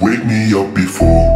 Wake me up before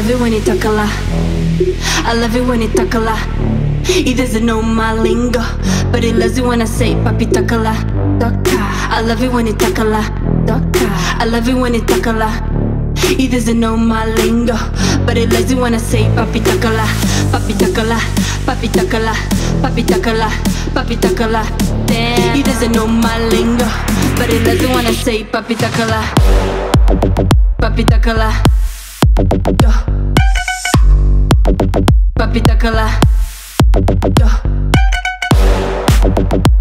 love it when you talk a lot. I love it when you talk a lot. He doesn't know my lingo, but he loves it when I say papi talk a lot. I love it when you talk a lot. I love it when you talk a lot. He doesn't know my lingo, but he loves it when I say papi talk a lot. Papi talk a lot. Papi talk a lot. Papi talk a lot. Papi talk a lot. Damn. He doesn't know my lingo, but he loves it when I say papi talk a lot. Papi talk a lot. Yo. Papi takala. Yo.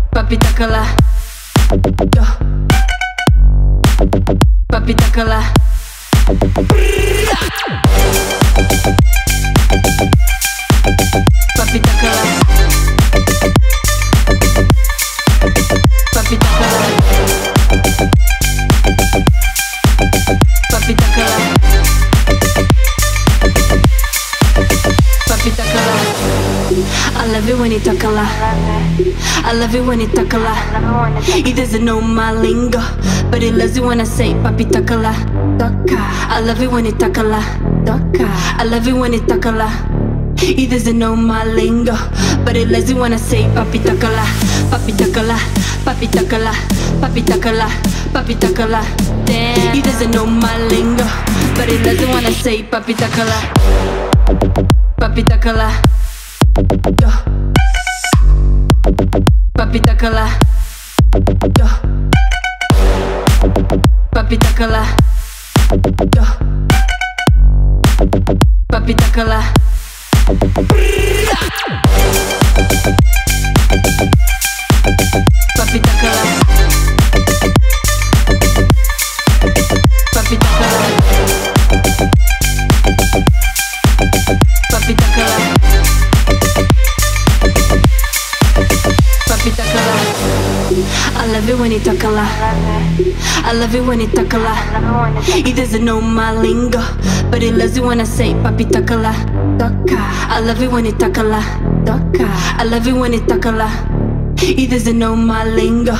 Papi takala. Yo. Papi takala. Papi love it when he talk a lot I love it when he talk a lot He doesn't know my lingo But he loves it when I say papi takala Toca I love it when he talk a lot I love it when he talk a lot He doesn't know my lingo But he loves it when I say papi takala Papi takala Papi takala Papi takala Papi takala Damn He doesn't know my lingo But he loves it when I say papi takala Papi takala Yo Papi takala. Yo. Papi takala. Yo. Papi takala. Papi I love it when he talk a lot I love it when he talk a lot He doesn't know my lingo But he loves it when I say papi takala Toca I love it when he talk a lot I love it when he talk a lot He doesn't know my lingo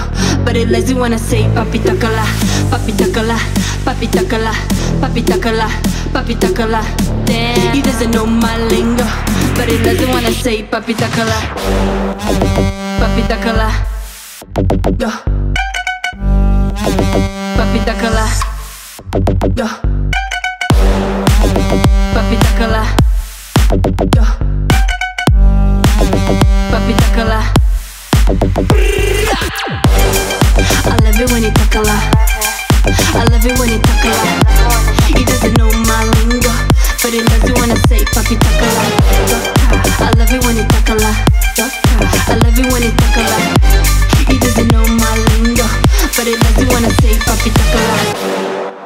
But he loves it when I say papi takala Papi takala Papi takala Papi takala Papi takala Damn He doesn't know my lingo But he when I say papi takala Papita cola. Yo. Papita cola. Yo. Papita cola. Yo. Papita cola. I love it when you talk a lot. I love it when you talk a lot. He doesn't know my lingo, but he loves it when I say papita cola. I love it when you talk a lot. I love you when you talk a. You doesn't know my lingo, but it loves you wanna say papi talk a lot.